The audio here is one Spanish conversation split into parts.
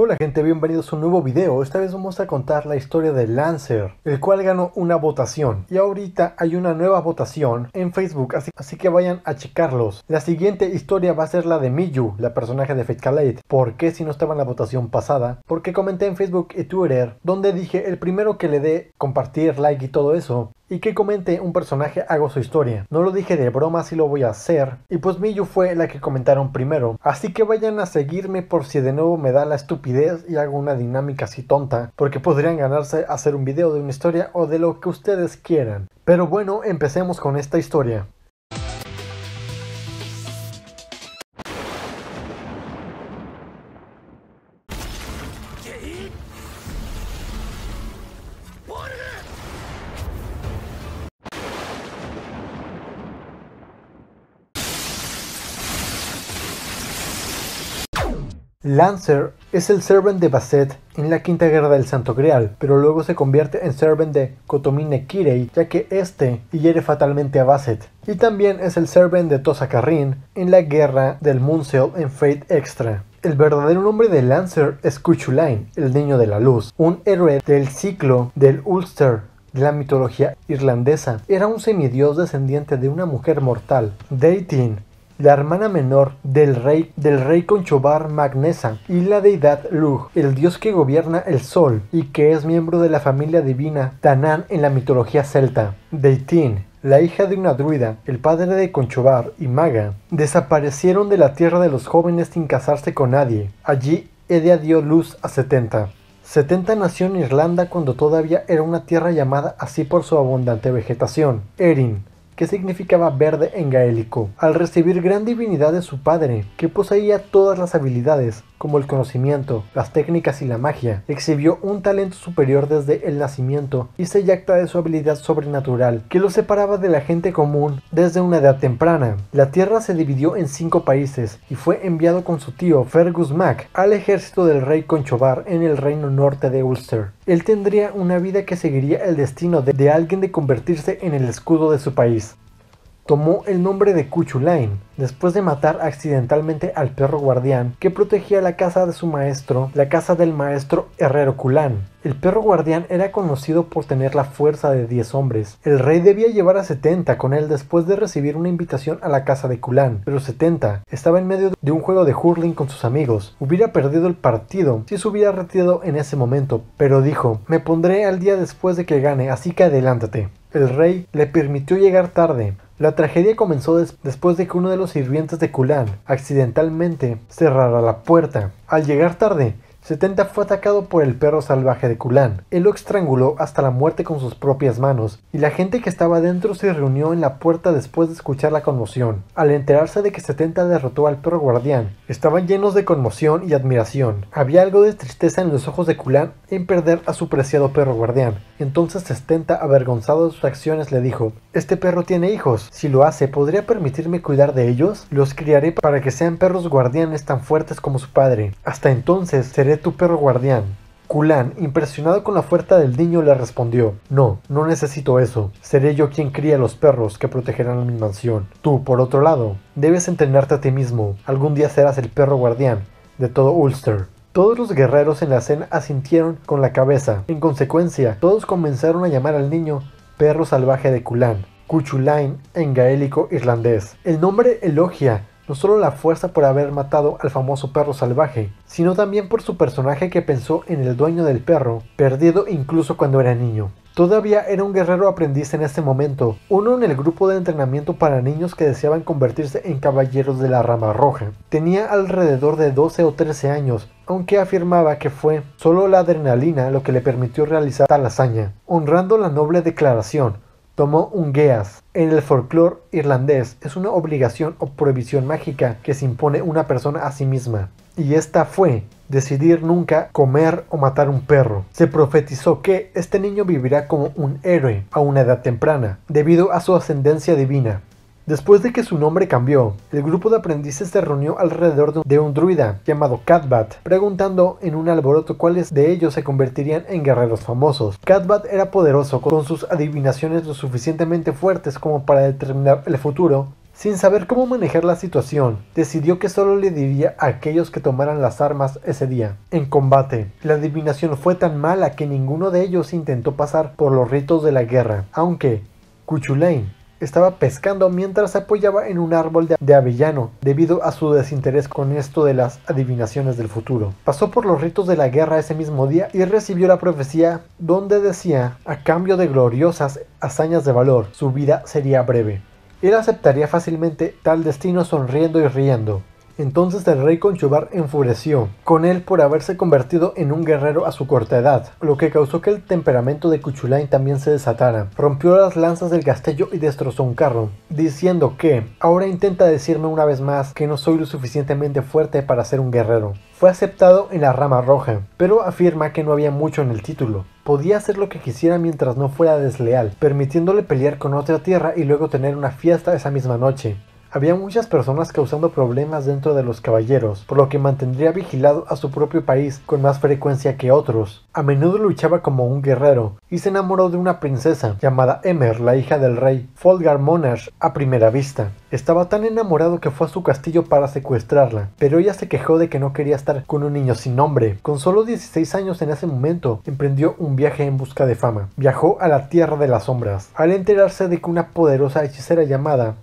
Hola gente, bienvenidos a un nuevo video. Esta vez vamos a contar la historia de Lancer, el cual ganó una votación. Y ahorita hay una nueva votación en Facebook, así, así que vayan a checarlos. La siguiente historia va a ser la de Miyu, la personaje de Fate Kaleid. ¿Por qué si no estaba en la votación pasada? Porque comenté en Facebook y Twitter, donde dije el primero que le dé compartir, like y todo eso y que comente un personaje hago su historia. No lo dije de broma, si lo voy a hacer. Y pues Miyu fue la que comentaron primero. Así que vayan a seguirme por si de nuevo me da la estupidez y hago una dinámica así tonta. Porque podrían ganarse hacer un video de una historia o de lo que ustedes quieran. Pero bueno, empecemos con esta historia. Lancer es el servant de Basset en la Quinta Guerra del Santo Grial, pero luego se convierte en servant de Kotomine Kirei, ya que este hiere fatalmente a Basset. Y también es el servant de Tosakarin en la Guerra del Munsell en Fate Extra. El verdadero nombre de Lancer es Kuchulain, el Niño de la Luz, un héroe del ciclo del Ulster de la mitología irlandesa. Era un semidios descendiente de una mujer mortal, Deitin, la hermana menor del rey, del rey Conchobar Magnesa, y la deidad Lug, el dios que gobierna el sol y que es miembro de la familia divina Tanan en la mitología celta. Deitin, la hija de una druida, el padre de Conchobar y Maga, desaparecieron de la tierra de los jóvenes sin casarse con nadie. Allí Edia dio luz a 70. 70 nació en Irlanda cuando todavía era una tierra llamada así por su abundante vegetación. Erin, que significaba verde en gaélico, al recibir gran divinidad de su padre, que poseía todas las habilidades, como el conocimiento, las técnicas y la magia. Exhibió un talento superior desde el nacimiento y se yacta de su habilidad sobrenatural, que lo separaba de la gente común desde una edad temprana. La tierra se dividió en cinco países y fue enviado con su tío Fergus Mac al ejército del rey Conchobar en el reino norte de Ulster. Él tendría una vida que seguiría el destino de, de alguien de convertirse en el escudo de su país tomó el nombre de Cuchulain, después de matar accidentalmente al perro guardián que protegía la casa de su maestro, la casa del maestro Herrero Culán. El perro guardián era conocido por tener la fuerza de 10 hombres. El rey debía llevar a 70 con él después de recibir una invitación a la casa de Culán, pero 70 estaba en medio de un juego de hurling con sus amigos. Hubiera perdido el partido si se hubiera retirado en ese momento, pero dijo, me pondré al día después de que gane, así que adelántate. El rey le permitió llegar tarde, la tragedia comenzó después de que uno de los sirvientes de Kulan accidentalmente cerrara la puerta. Al llegar tarde, 70 fue atacado por el perro salvaje de Kulan. Él lo estranguló hasta la muerte con sus propias manos, y la gente que estaba dentro se reunió en la puerta después de escuchar la conmoción. Al enterarse de que 70 derrotó al perro guardián, estaban llenos de conmoción y admiración. Había algo de tristeza en los ojos de Kulan en perder a su preciado perro guardián. Entonces 70, avergonzado de sus acciones, le dijo, Este perro tiene hijos. Si lo hace, ¿podría permitirme cuidar de ellos? Los criaré para que sean perros guardianes tan fuertes como su padre. Hasta entonces seré tu perro guardián. Kulan, impresionado con la fuerza del niño, le respondió, No, no necesito eso. Seré yo quien cría los perros que protegerán mi mansión. Tú, por otro lado, debes entrenarte a ti mismo. Algún día serás el perro guardián de todo Ulster. Todos los guerreros en la escena asintieron con la cabeza. En consecuencia, todos comenzaron a llamar al niño perro salvaje de Kulan, Kuchulain en gaélico irlandés. El nombre elogia no solo la fuerza por haber matado al famoso perro salvaje, sino también por su personaje que pensó en el dueño del perro, perdido incluso cuando era niño. Todavía era un guerrero aprendiz en ese momento, uno en el grupo de entrenamiento para niños que deseaban convertirse en caballeros de la rama roja. Tenía alrededor de 12 o 13 años, aunque afirmaba que fue solo la adrenalina lo que le permitió realizar tal hazaña, honrando la noble declaración tomó un geas. En el folclore irlandés es una obligación o prohibición mágica que se impone una persona a sí misma. Y esta fue decidir nunca comer o matar un perro. Se profetizó que este niño vivirá como un héroe a una edad temprana, debido a su ascendencia divina. Después de que su nombre cambió, el grupo de aprendices se reunió alrededor de un druida llamado Catbat, preguntando en un alboroto cuáles de ellos se convertirían en guerreros famosos. Catbat era poderoso con sus adivinaciones lo suficientemente fuertes como para determinar el futuro Sin saber cómo manejar la situación, decidió que solo le diría a aquellos que tomaran las armas ese día. En combate, la adivinación fue tan mala que ninguno de ellos intentó pasar por los ritos de la guerra, aunque Cuchulain estaba pescando mientras se apoyaba en un árbol de, avellano debido a su desinterés con esto de las adivinaciones del futuro. Pasó por los ritos de la guerra ese mismo día y recibió la profecía donde decía, a cambio de gloriosas hazañas de valor, su vida sería breve. Él aceptaría fácilmente tal destino sonriendo y riendo. Entonces el rey Conchobar enfureció con él por haberse convertido en un guerrero a su corta edad, lo que causó que el temperamento de Cuchulain también se desatara. Rompió las lanzas del castillo y destrozó un carro, diciendo que ahora intenta decirme una vez más que no soy lo suficientemente fuerte para ser un guerrero. Fue aceptado en la rama roja, pero afirma que no había mucho en el título. Podía hacer lo que quisiera mientras no fuera desleal, permitiéndole pelear con otra tierra y luego tener una fiesta esa misma noche. Había muchas personas causando problemas dentro de los caballeros, por lo que mantendría vigilado a su propio país con más frecuencia que otros. A menudo luchaba como un guerrero, y se enamoró de una princesa llamada Emer, la hija del rey Folgar Monash, a primera vista. Estaba tan enamorado que fue a su castillo para secuestrarla, pero ella se quejó de que no quería estar con un niño sin nombre. Con solo 16 años en ese momento, emprendió un viaje en busca de fama. Viajó a la Tierra de las Sombras, al enterarse de que una poderosa hechicera llamada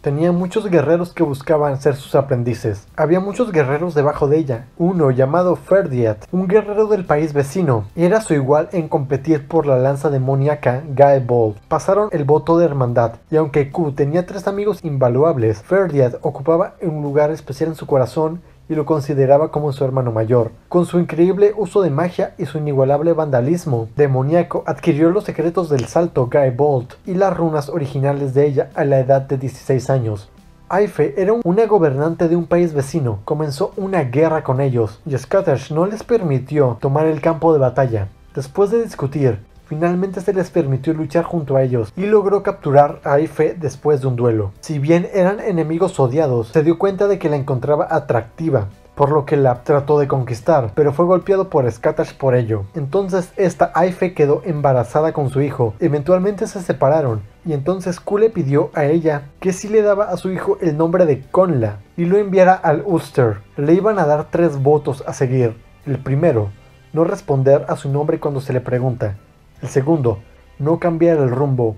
Tenía muchos guerreros que buscaban ser sus aprendices. Había muchos guerreros debajo de ella. Uno llamado Ferdiat, un guerrero del país vecino, era su igual en competir por la lanza demoníaca Gaebold. Pasaron el voto de hermandad, y aunque Q tenía tres amigos invaluables, Ferdiat ocupaba un lugar especial en su corazón y lo consideraba como su hermano mayor. Con su increíble uso de magia y su inigualable vandalismo demoníaco, adquirió los secretos del salto Guy Bolt y las runas originales de ella a la edad de 16 años. Aife era una gobernante de un país vecino, comenzó una guerra con ellos y Scottish no les permitió tomar el campo de batalla. Después de discutir, Finalmente se les permitió luchar junto a ellos y logró capturar a Ife después de un duelo. Si bien eran enemigos odiados, se dio cuenta de que la encontraba atractiva, por lo que la trató de conquistar, pero fue golpeado por Skatash por ello. Entonces esta Aife quedó embarazada con su hijo. Eventualmente se separaron y entonces Q le pidió a ella que si le daba a su hijo el nombre de Conla y lo enviara al Ulster. Le iban a dar tres votos a seguir. El primero, no responder a su nombre cuando se le pregunta. El segundo, no cambiar el rumbo.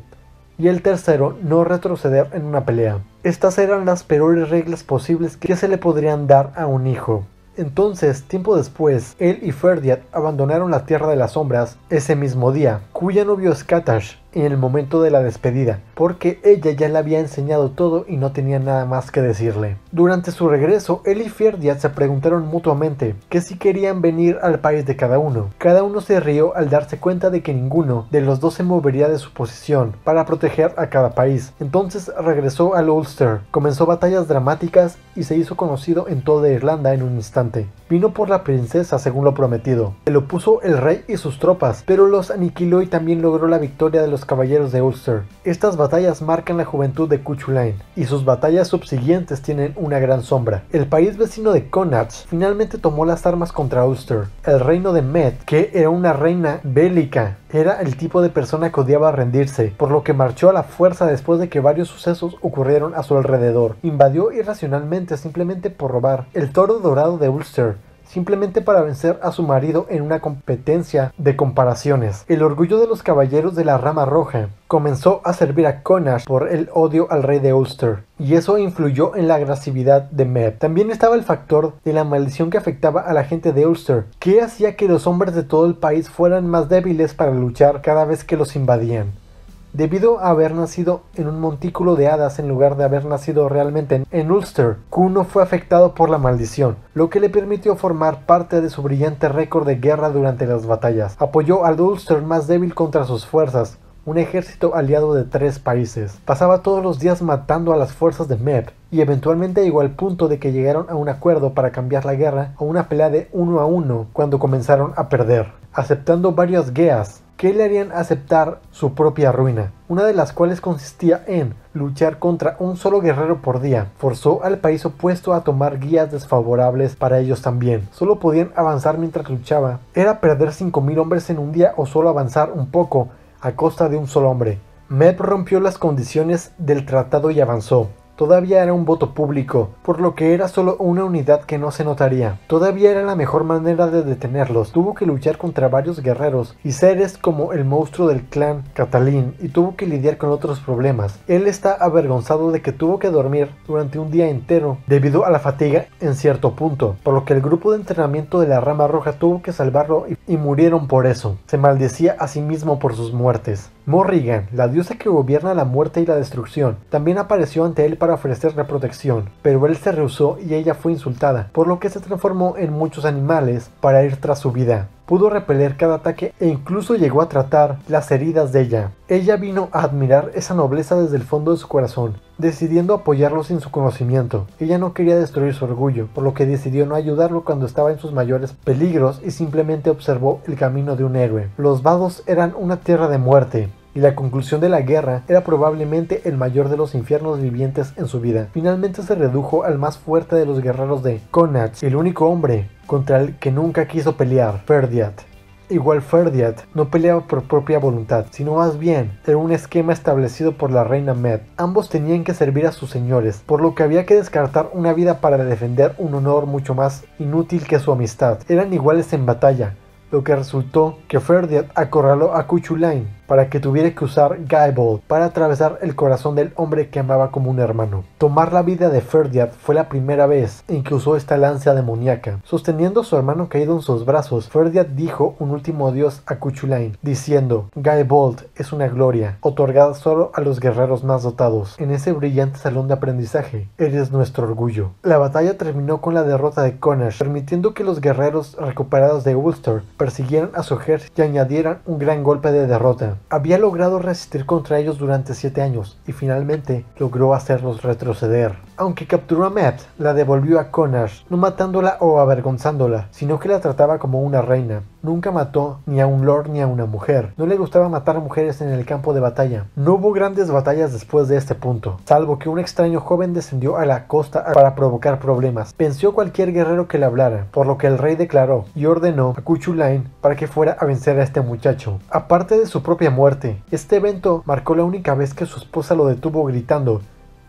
Y el tercero, no retroceder en una pelea. Estas eran las peores reglas posibles que se le podrían dar a un hijo. Entonces, tiempo después, él y Ferdiat abandonaron la Tierra de las Sombras ese mismo día, cuya novio Skatash en el momento de la despedida, porque ella ya le había enseñado todo y no tenía nada más que decirle. Durante su regreso, él y Ferdiat se preguntaron mutuamente que si querían venir al país de cada uno. Cada uno se rió al darse cuenta de que ninguno de los dos se movería de su posición para proteger a cada país. Entonces regresó al Ulster, comenzó batallas dramáticas y se hizo conocido en toda Irlanda en un instante. Vino por la princesa según lo prometido. Se lo puso el rey y sus tropas, pero los aniquiló y también logró la victoria de los caballeros de Ulster. Estas batallas marcan la juventud de Cuchulain, y sus batallas subsiguientes tienen una gran sombra. El país vecino de Connacht finalmente tomó las armas contra Ulster. El reino de Met, que era una reina bélica, era el tipo de persona que odiaba rendirse, por lo que marchó a la fuerza después de que varios sucesos ocurrieron a su alrededor. Invadió irracionalmente simplemente por robar. El toro dorado de Ulster simplemente para vencer a su marido en una competencia de comparaciones. El orgullo de los caballeros de la rama roja comenzó a servir a Connacht por el odio al rey de Ulster, y eso influyó en la agresividad de Meb. También estaba el factor de la maldición que afectaba a la gente de Ulster, que hacía que los hombres de todo el país fueran más débiles para luchar cada vez que los invadían. Debido a haber nacido en un montículo de hadas en lugar de haber nacido realmente en Ulster, Kuno fue afectado por la maldición, lo que le permitió formar parte de su brillante récord de guerra durante las batallas. Apoyó al Ulster más débil contra sus fuerzas, un ejército aliado de tres países. Pasaba todos los días matando a las fuerzas de Meb, y eventualmente llegó al punto de que llegaron a un acuerdo para cambiar la guerra a una pelea de uno a uno cuando comenzaron a perder, aceptando varias gueas que le harían aceptar su propia ruina, una de las cuales consistía en luchar contra un solo guerrero por día. Forzó al país opuesto a tomar guías desfavorables para ellos también. Solo podían avanzar mientras luchaba. Era perder 5.000 hombres en un día o solo avanzar un poco a costa de un solo hombre. Mep rompió las condiciones del tratado y avanzó. Todavía era un voto público, por lo que era solo una unidad que no se notaría. Todavía era la mejor manera de detenerlos. Tuvo que luchar contra varios guerreros y seres como el monstruo del clan Catalín y tuvo que lidiar con otros problemas. Él está avergonzado de que tuvo que dormir durante un día entero debido a la fatiga en cierto punto, por lo que el grupo de entrenamiento de la rama roja tuvo que salvarlo y, y murieron por eso. Se maldecía a sí mismo por sus muertes. Morrigan, la diosa que gobierna la muerte y la destrucción, también apareció ante él para ofrecerle protección, pero él se rehusó y ella fue insultada, por lo que se transformó en muchos animales para ir tras su vida pudo repeler cada ataque e incluso llegó a tratar las heridas de ella. Ella vino a admirar esa nobleza desde el fondo de su corazón, decidiendo apoyarlo sin su conocimiento. Ella no quería destruir su orgullo, por lo que decidió no ayudarlo cuando estaba en sus mayores peligros y simplemente observó el camino de un héroe. Los vados eran una tierra de muerte, y la conclusión de la guerra era probablemente el mayor de los infiernos vivientes en su vida. Finalmente se redujo al más fuerte de los guerreros de Connacht, el único hombre contra el que nunca quiso pelear, Ferdiat. Igual Ferdiat no peleaba por propia voluntad, sino más bien era un esquema establecido por la reina Med. Ambos tenían que servir a sus señores, por lo que había que descartar una vida para defender un honor mucho más inútil que su amistad. Eran iguales en batalla, lo que resultó que Ferdiat acorraló a Kuchulain para que tuviera que usar Gaibol para atravesar el corazón del hombre que amaba como un hermano. Tomar la vida de Ferdiad fue la primera vez en que usó esta lanza demoníaca. Sosteniendo a su hermano caído en sus brazos, Ferdiad dijo un último adiós a Cuchulain, diciendo, Gaebold es una gloria, otorgada solo a los guerreros más dotados. En ese brillante salón de aprendizaje, eres nuestro orgullo. La batalla terminó con la derrota de Connacht, permitiendo que los guerreros recuperados de Ulster persiguieran a su ejército y añadieran un gran golpe de derrota. Había logrado resistir contra ellos durante siete años y finalmente logró hacerlos retroceder. Aunque capturó a Matt, la devolvió a Connor, no matándola o avergonzándola, sino que la trataba como una reina. Nunca mató ni a un lord ni a una mujer. No le gustaba matar mujeres en el campo de batalla. No hubo grandes batallas después de este punto, salvo que un extraño joven descendió a la costa para provocar problemas. Venció cualquier guerrero que le hablara, por lo que el rey declaró y ordenó a Kuchulain para que fuera a vencer a este muchacho. Aparte de su propia muerte, este evento marcó la única vez que su esposa lo detuvo gritando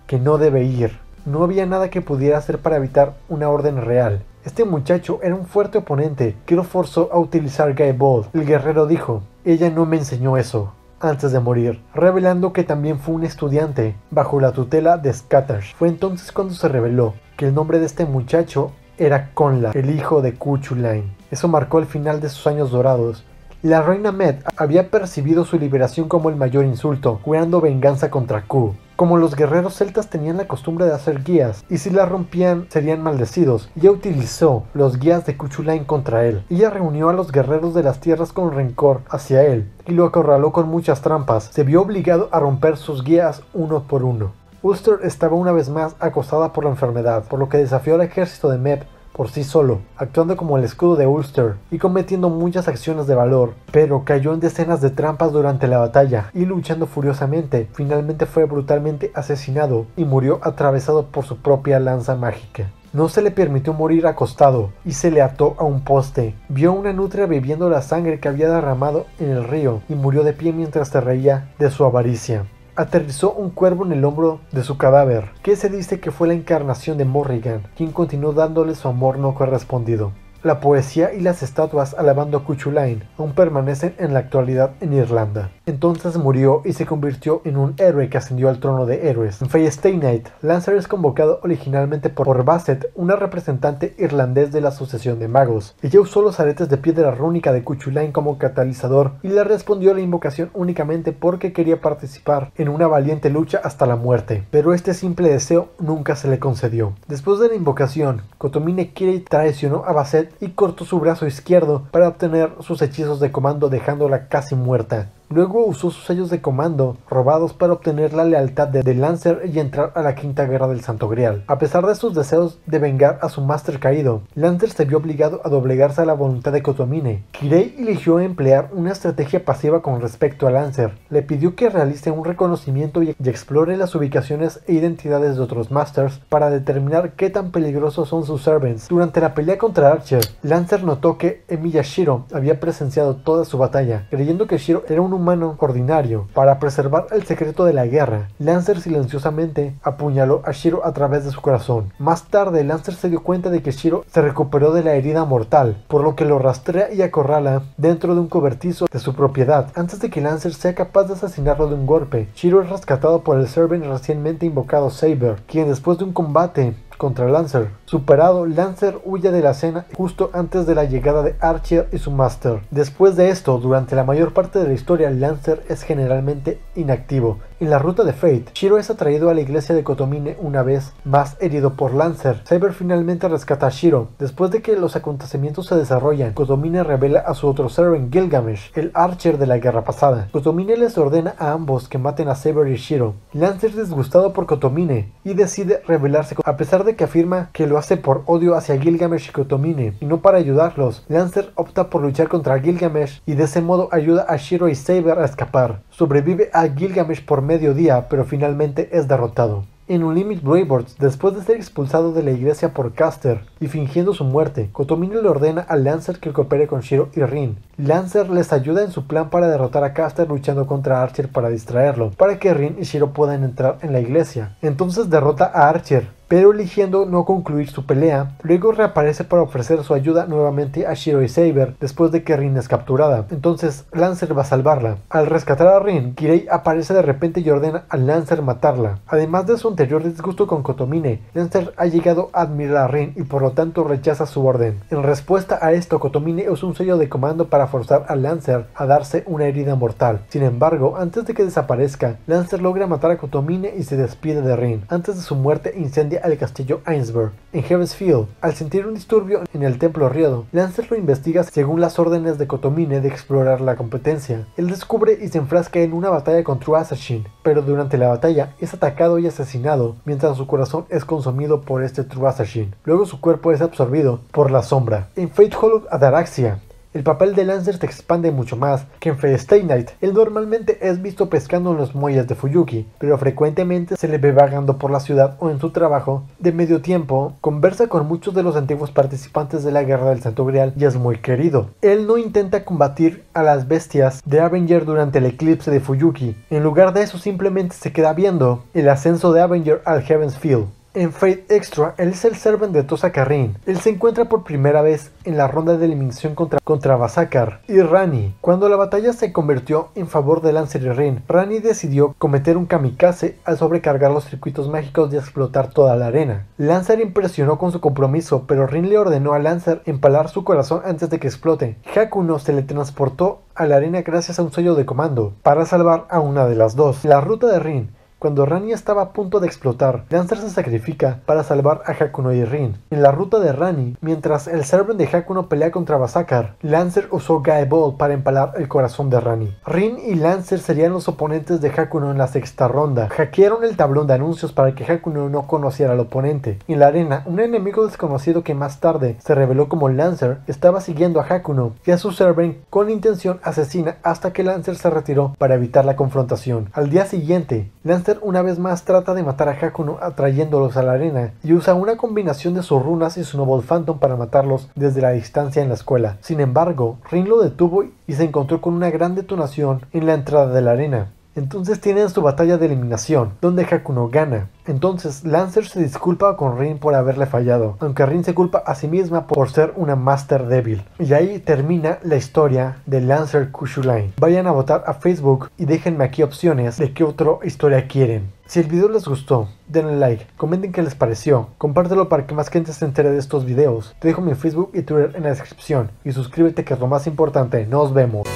que no debe ir. No había nada que pudiera hacer para evitar una orden real. Este muchacho era un fuerte oponente que lo forzó a utilizar Gaebold. El guerrero dijo, ella no me enseñó eso antes de morir, revelando que también fue un estudiante bajo la tutela de Scattersh. Fue entonces cuando se reveló que el nombre de este muchacho era Conla, el hijo de Kuchulain. Eso marcó el final de sus años dorados. La reina Med había percibido su liberación como el mayor insulto, jurando venganza contra Ku. Como los guerreros celtas tenían la costumbre de hacer guías, y si las rompían serían maldecidos, ella utilizó los guías de Kuchulain contra él. Ella reunió a los guerreros de las tierras con rencor hacia él, y lo acorraló con muchas trampas. Se vio obligado a romper sus guías uno por uno. Ulster estaba una vez más acosada por la enfermedad, por lo que desafió al ejército de Meb por sí solo, actuando como el escudo de Ulster y cometiendo muchas acciones de valor, pero cayó en decenas de trampas durante la batalla y luchando furiosamente, finalmente fue brutalmente asesinado y murió atravesado por su propia lanza mágica. No se le permitió morir acostado y se le ató a un poste. Vio a una nutria bebiendo la sangre que había derramado en el río y murió de pie mientras se reía de su avaricia aterrizó un cuervo en el hombro de su cadáver, que se dice que fue la encarnación de Morrigan, quien continuó dándole su amor no correspondido. La poesía y las estatuas alabando a Cuchulain aún permanecen en la actualidad en Irlanda. Entonces murió y se convirtió en un héroe que ascendió al trono de héroes. En Fey Stay Night, Lancer es convocado originalmente por Bassett, una representante irlandés de la Asociación de Magos. Ella usó los aretes de piedra rúnica de Cuchulain como catalizador y le respondió la invocación únicamente porque quería participar en una valiente lucha hasta la muerte. Pero este simple deseo nunca se le concedió. Después de la invocación, Kotomine Kirei traicionó a Bassett y cortó su brazo izquierdo para obtener sus hechizos de comando dejándola casi muerta. Luego usó sus sellos de comando robados para obtener la lealtad de Lancer y entrar a la Quinta Guerra del Santo Grial. A pesar de sus deseos de vengar a su máster caído, Lancer se vio obligado a doblegarse a la voluntad de Kotomine. Kirei eligió emplear una estrategia pasiva con respecto a Lancer. Le pidió que realice un reconocimiento y explore las ubicaciones e identidades de otros masters para determinar qué tan peligrosos son sus servants. Durante la pelea contra Archer, Lancer notó que Emiya Shiro había presenciado toda su batalla, creyendo que Shiro era un humano ordinario. Para preservar el secreto de la guerra, Lancer silenciosamente apuñaló a Shiro a través de su corazón. Más tarde, Lancer se dio cuenta de que Shiro se recuperó de la herida mortal, por lo que lo rastrea y acorrala dentro de un cobertizo de su propiedad. Antes de que Lancer sea capaz de asesinarlo de un golpe, Shiro es rescatado por el Servant recientemente invocado Saber, quien después de un combate contra Lancer. Superado, Lancer huye de la escena justo antes de la llegada de Archer y su Master. Después de esto, durante la mayor parte de la historia, Lancer es generalmente inactivo. En la ruta de Fate, Shiro es atraído a la iglesia de Kotomine una vez más herido por Lancer. Saber finalmente rescata a Shiro. Después de que los acontecimientos se desarrollan, Kotomine revela a su otro servant Gilgamesh, el Archer de la guerra pasada. Kotomine les ordena a ambos que maten a Saber y Shiro. Lancer es disgustado por Kotomine y decide rebelarse a pesar de que afirma que lo hace por odio hacia Gilgamesh y Kotomine y no para ayudarlos. Lancer opta por luchar contra Gilgamesh y de ese modo ayuda a Shiro y Saber a escapar. Sobrevive a Gilgamesh por mediodía, pero finalmente es derrotado. En un Limit Brayboards, después de ser expulsado de la iglesia por Caster y fingiendo su muerte, Kotomine le ordena a Lancer que coopere con Shiro y Rin. Lancer les ayuda en su plan para derrotar a Caster luchando contra Archer para distraerlo, para que Rin y Shiro puedan entrar en la iglesia. Entonces derrota a Archer, pero eligiendo no concluir su pelea, luego reaparece para ofrecer su ayuda nuevamente a Shiro y Saber después de que Rin es capturada. Entonces Lancer va a salvarla. Al rescatar a Rin, Kirei aparece de repente y ordena a Lancer matarla. Además de su anterior disgusto con Kotomine, Lancer ha llegado a admirar a Rin y por lo tanto rechaza su orden. En respuesta a esto, Kotomine usa un sello de comando para forzar a Lancer a darse una herida mortal. Sin embargo, antes de que desaparezca, Lancer logra matar a Kotomine y se despide de Rin. Antes de su muerte incendia al castillo Ainsberg. En Heaven's Field, al sentir un disturbio en el templo Riodo, Lancer lo investiga según las órdenes de Kotomine de explorar la competencia. Él descubre y se enfrasca en una batalla contra Assassin, pero durante la batalla es atacado y asesinado mientras su corazón es consumido por este True Assassin. Luego su cuerpo es absorbido por la sombra. En Fate Hollow Ataraxia, el papel de Lancer se expande mucho más que en Fate Stay Night. Él normalmente es visto pescando en los muelles de Fuyuki, pero frecuentemente se le ve vagando por la ciudad o en su trabajo de medio tiempo. Conversa con muchos de los antiguos participantes de la Guerra del Santo Grial y es muy querido. Él no intenta combatir a las bestias de Avenger durante el eclipse de Fuyuki. En lugar de eso simplemente se queda viendo el ascenso de Avenger al Heaven's Field. En Fate Extra, él es el servant de Tosa Karin. Él se encuentra por primera vez en la ronda de eliminación contra, contra Basakar y Rani. Cuando la batalla se convirtió en favor de Lancer y Rin, Rani decidió cometer un kamikaze al sobrecargar los circuitos mágicos y explotar toda la arena. Lancer impresionó con su compromiso, pero Rin le ordenó a Lancer empalar su corazón antes de que explote. Hakuno se le transportó a la arena gracias a un sello de comando para salvar a una de las dos. La ruta de Rin cuando Rani estaba a punto de explotar, Lancer se sacrifica para salvar a Hakuno y Rin. En la ruta de Rani, mientras el servant de Hakuno pelea contra Basakar, Lancer usó Gaebol para empalar el corazón de Rani. Rin y Lancer serían los oponentes de Hakuno en la sexta ronda. Hackearon el tablón de anuncios para que Hakuno no conociera al oponente. En la arena, un enemigo desconocido que más tarde se reveló como Lancer estaba siguiendo a Hakuno y a su servant con intención asesina hasta que Lancer se retiró para evitar la confrontación. Al día siguiente, Lancer una vez más trata de matar a Hakuno atrayéndolos a la arena y usa una combinación de sus runas y su Noble Phantom para matarlos desde la distancia en la escuela. Sin embargo, Rin lo detuvo y se encontró con una gran detonación en la entrada de la arena. Entonces tienen su batalla de eliminación, donde Hakuno gana. Entonces Lancer se disculpa con Rin por haberle fallado, aunque Rin se culpa a sí misma por ser una Master débil. Y ahí termina la historia de Lancer Line. Vayan a votar a Facebook y déjenme aquí opciones de qué otra historia quieren. Si el video les gustó, denle like, comenten qué les pareció, compártelo para que más gente se entere de estos videos. Te dejo mi Facebook y Twitter en la descripción y suscríbete que es lo más importante. Nos vemos.